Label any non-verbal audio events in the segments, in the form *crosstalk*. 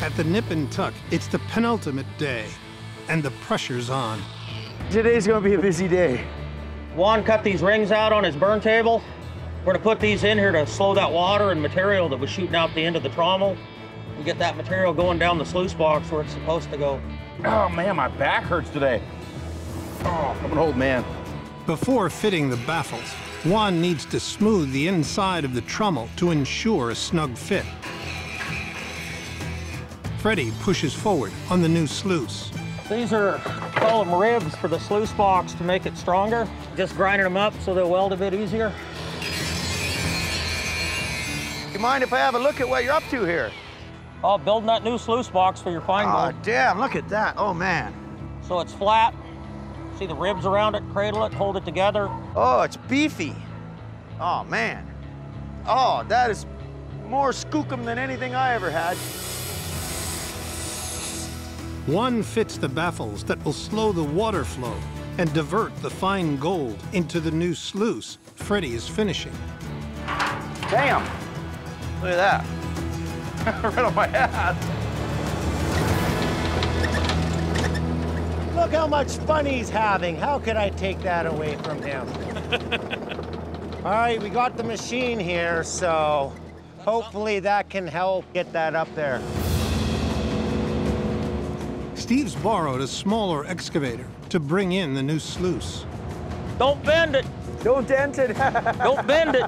At the Nip and Tuck, it's the penultimate day, and the pressure's on. Today's gonna be a busy day. Juan cut these rings out on his burn table. We're gonna put these in here to slow that water and material that was shooting out the end of the trommel and get that material going down the sluice box where it's supposed to go. Oh man, my back hurts today. Oh, I'm an old man. Before fitting the baffles, Juan needs to smooth the inside of the trommel to ensure a snug fit. Freddy pushes forward on the new sluice. These are, call them ribs for the sluice box to make it stronger. Just grinding them up so they'll weld a bit easier. You mind if I have a look at what you're up to here? Oh, building that new sluice box for your fine Oh, damn, look at that. Oh, man. So it's flat. See the ribs around it, cradle it, hold it together. Oh, it's beefy. Oh, man. Oh, that is more skookum than anything I ever had. Juan fits the baffles that will slow the water flow and divert the fine gold into the new sluice Freddy is finishing. Damn. Look at that. *laughs* right on my hat. Look how much fun he's having. How could I take that away from him? *laughs* All right, we got the machine here, so hopefully that can help get that up there. Steve's borrowed a smaller excavator to bring in the new sluice. Don't bend it. Don't dent it. *laughs* Don't bend it.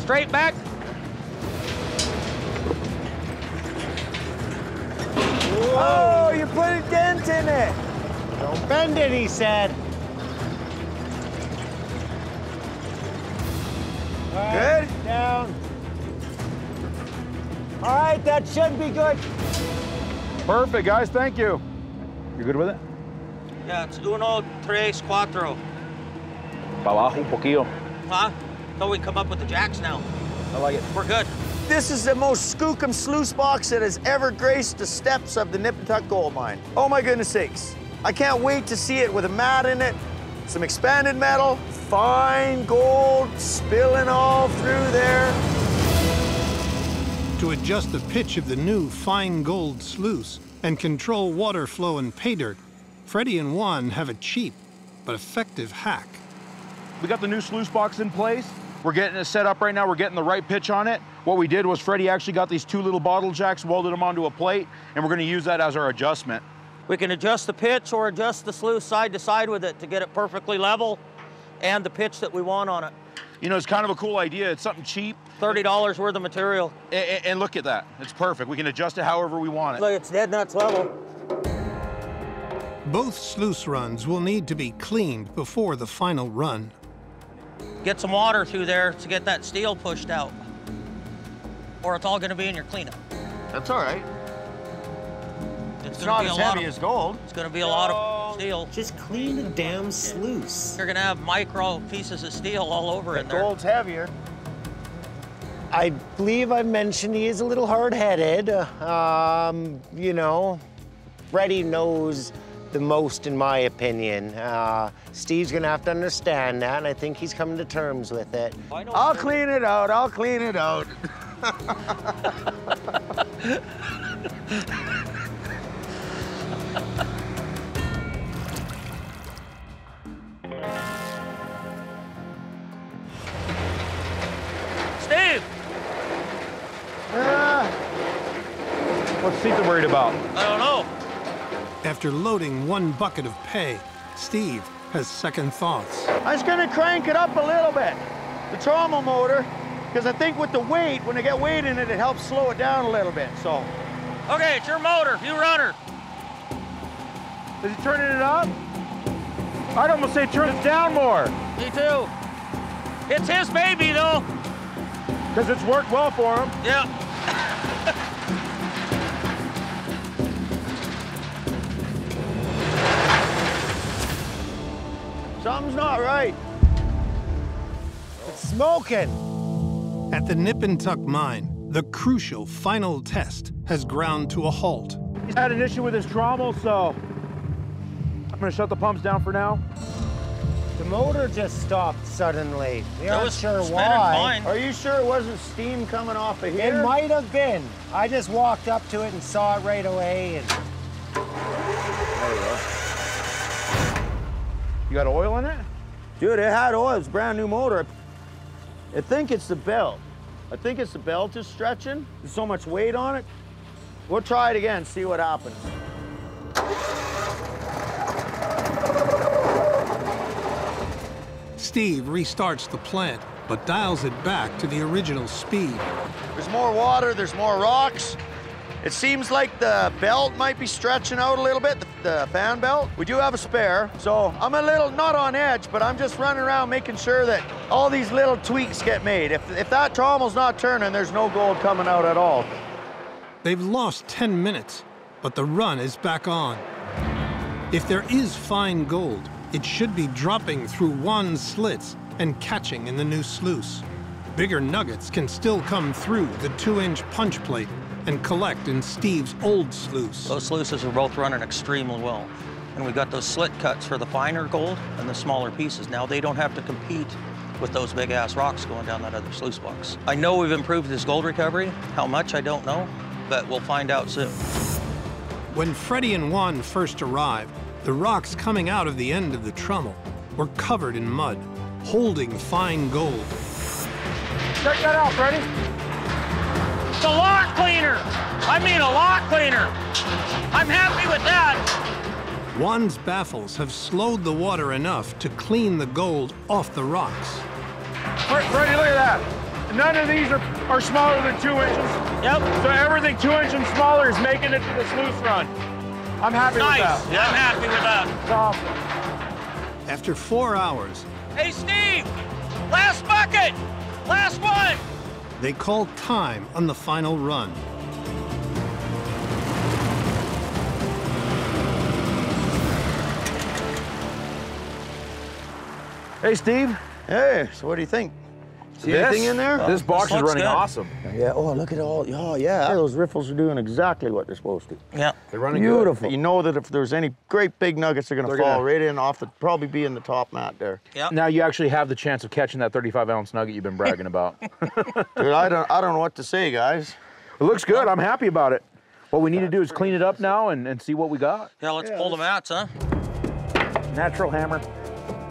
Straight back. oh, you put a dent in it. Don't bend it, he said. All right, Good? Down. All right, that should be good. Perfect, guys. Thank you. You good with it? Yeah, it's uno, tres, cuatro. Pa abajo un poquillo. Huh? So we can come up with the jacks now. I like it. We're good. This is the most skookum sluice box that has ever graced the steps of the Nip and Tuck gold mine. Oh my goodness sakes. I can't wait to see it with a mat in it, some expanded metal, fine gold spilling all through there. To adjust the pitch of the new fine gold sluice and control water flow and pay dirt, Freddy and Juan have a cheap but effective hack. We got the new sluice box in place. We're getting it set up right now. We're getting the right pitch on it. What we did was Freddy actually got these two little bottle jacks, welded them onto a plate, and we're gonna use that as our adjustment. We can adjust the pitch or adjust the sluice side to side with it to get it perfectly level and the pitch that we want on it. You know, it's kind of a cool idea. It's something cheap. $30 worth of material. A- a- And, look at that. It's perfect. We can adjust it however we want it. Look, it's dead nuts level. Both sluice runs will need to be cleaned before the final run. Get some water through there to get that steel pushed out. Or it's all gonna be in your cleanup. That's all right. It's, It's gonna not be as a lot heavy of, as gold. It's gonna be a lot of steel. Just clean the damn sluice. You're gonna have micro pieces of steel all over in there. Gold's heavier. I believe I mentioned he is a little hard-headed. Um, you know, Freddy knows the most, in my opinion. Uh, Steve's gonna have to understand that, and I think he's coming to terms with it. I know I'll clean it out. I'll clean it out. *laughs* about? I don't know. After loading one bucket of pay, Steve has second thoughts. I was gonna crank it up a little bit, the trommel motor, because I think with the weight, when I get weight in it, it helps slow it down a little bit. So, Okay, it's your motor. You run her. Is he turning it up? I'd almost say turn it down more, Me too. It's his baby, though. because it's worked well for him. Yeah. Something's not right. It's smoking. At the Nip and Tuck mine, the crucial final test has ground to a halt. He's had an issue with his trommel, so I'm gonna shut the pumps down for now. The motor just stopped suddenly. We That aren't was sure why. fine. Are you sure it wasn't steam coming off of here? It might have been. I just walked up to it and saw it right away. And You got oil in it? Dude, it had oil. It's a brand new motor. I think it's the belt. I think it's the belt is stretching. There's so much weight on it. We'll try it again, see what happens. Steve restarts the plant, but dials it back to the original speed. There's more water, there's more rocks. It seems like the belt might be stretching out a little bit, the, the fan belt. We do have a spare, so I'm a little, not on edge, but I'm just running around making sure that all these little tweaks get made. If, if that trommel's not turning, there's no gold coming out at all. They've lost 10 minutes, but the run is back on. If there is fine gold, it should be dropping through one slits and catching in the new sluice. Bigger nuggets can still come through the two-inch punch plate and collect in Steve's old sluice. Those sluices are both running extremely well. And we got those slit cuts for the finer gold and the smaller pieces. Now they don't have to compete with those big ass rocks going down that other sluice box. I know we've improved this gold recovery. How much, I don't know, but we'll find out soon. When Freddy and Juan first arrived, the rocks coming out of the end of the trommel were covered in mud, holding fine gold. Check that out, Freddy. It's a lot cleaner. I mean, a lot cleaner. I'm happy with that. Juan's baffles have slowed the water enough to clean the gold off the rocks. Fre- Freddy, look at that. None of these are, are smaller than two inches. Yep. So everything two inches and smaller is making it to the sluice run. I'm happy Nice. with that. I'm happy with that. It's awesome. After four hours, Hey, Steve! Last bucket! Last one! They call time on the final run. Hey, Steve. Hey, so what do you think? See This- anything in there? This box This is running good. awesome. Yeah, oh, look at all, oh, yeah. Those riffles are doing exactly what they're supposed to. Yeah. They're running Beautiful. You know that if there's any great big nuggets, they're gonna They're fall gonna- right in off the, probably be in the top mat there. Yep. Now you actually have the chance of catching that 35 ounce nugget you've been bragging about. *laughs* *laughs* Dude, I don't, I don't know what to say, guys. It looks good. I'm happy about it. What we need to do is clean it up now and, and see what we got. Yeah, let's pull the mats, huh? Natural hammer.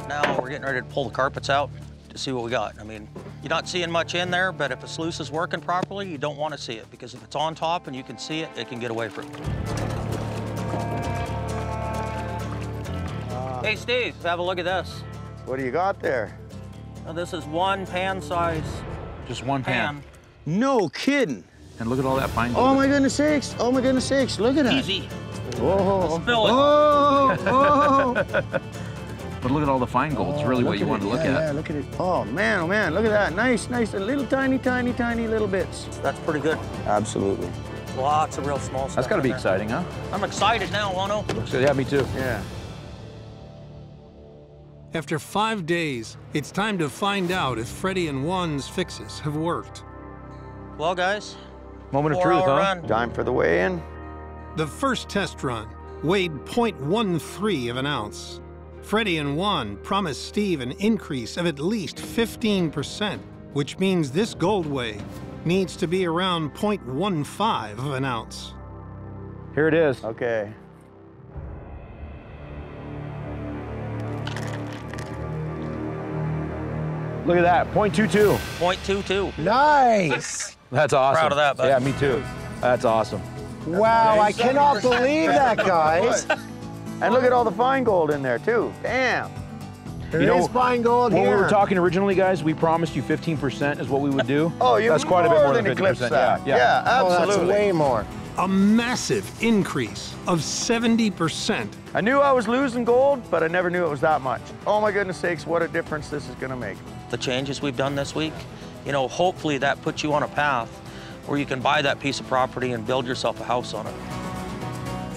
Now we're getting ready to pull the carpets out to see what we got. I mean, you're not seeing much in there, but if a sluice is working properly, you don't want to see it because if it's on top and you can see it, it can get away from you. Ah. hey, Steve, have a look at this. What do you got there? Now, this is one pan size Just one pan. pan. No kidding. And look at all that fine Oh my goodness sakes. Oh my goodness sakes. Look at that. Easy. Whoa. Spill it. Oh, oh. *laughs* But look at all the fine gold. It's really oh, what you at want it. to look yeah, at. Yeah, look at it. Oh man, oh man, look at that. Nice, nice, and little tiny, tiny, tiny little bits. That's pretty good. Absolutely. Lots of real small stuff. That's got to be there. exciting, huh? I'm excited now, Wano. Looks good. Yeah, me too. Yeah. After five days, it's time to find out if Freddy and Juan's fixes have worked. Well, guys, Moment of truth, huh? run. Time for the weigh-in. The first test run weighed 0.13 of an ounce. Freddy and Juan promised Steve an increase of at least 15%, which means this gold weigh needs to be around 0.15 of an ounce. Here it is. Okay. Look at that. 0.22. 0.22. nice. That's awesome. Proud of that, bud. Yeah, me too. That's awesome. Wow, I cannot believe that, guys. *laughs* And look at all the fine gold in there too. Damn. There You know, is fine gold When here. we were talking originally, guys, we promised you 15% is what we would do. *laughs* Oh, you That's quite a bit more than 50%. eclipsed that. Yeah, yeah. oh, that's absolutely. way more. A massive increase of 70%. I knew I was losing gold, but I never knew it was that much. Oh my goodness sakes, what a difference this is gonna make. the changes we've done this week, you know, hopefully that puts you on a path where you can buy that piece of property and build yourself a house on it.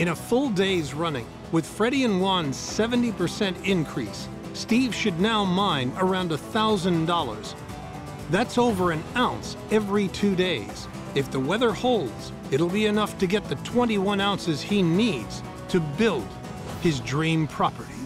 In a full day's running, with Freddy and Juan's 70% increase, Steve should now mine around $1,000. That's over an ounce every two days. If the weather holds, it'll be enough to get the 21 ounces he needs to build his dream property.